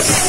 I'm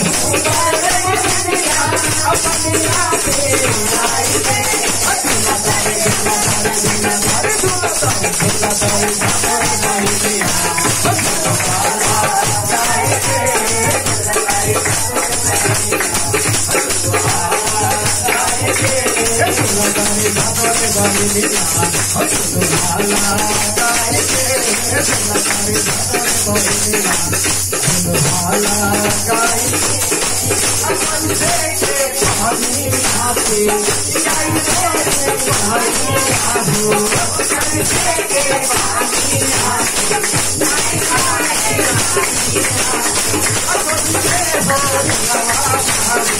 तारे बाबा रे बाबे लीला और सुभाला तारे तेरे सुना तारे बाबा रे बाबे लीला सुभाला काई अपन देखे पानी आते जाई देखे पानी आते अपन देखे पानी आते जाई आए अपन देखे पानी आते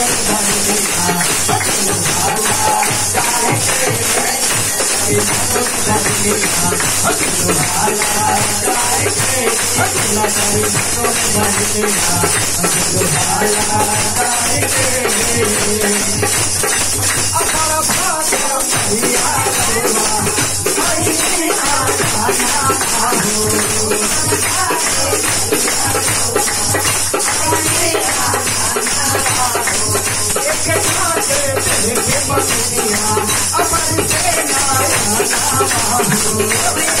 अकेला करे तो मर तेरा अकेला करे अपना भाषा भैया करवा भैया आना आहो एक छाते एक बनिया अमर सेना आना आहो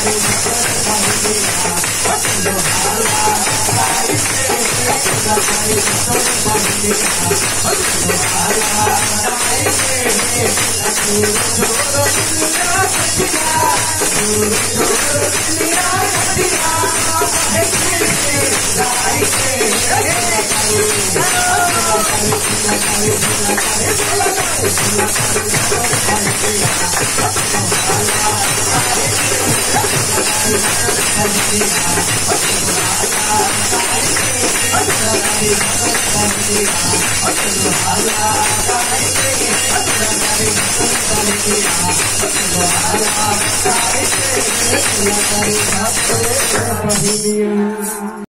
I'm I'm संप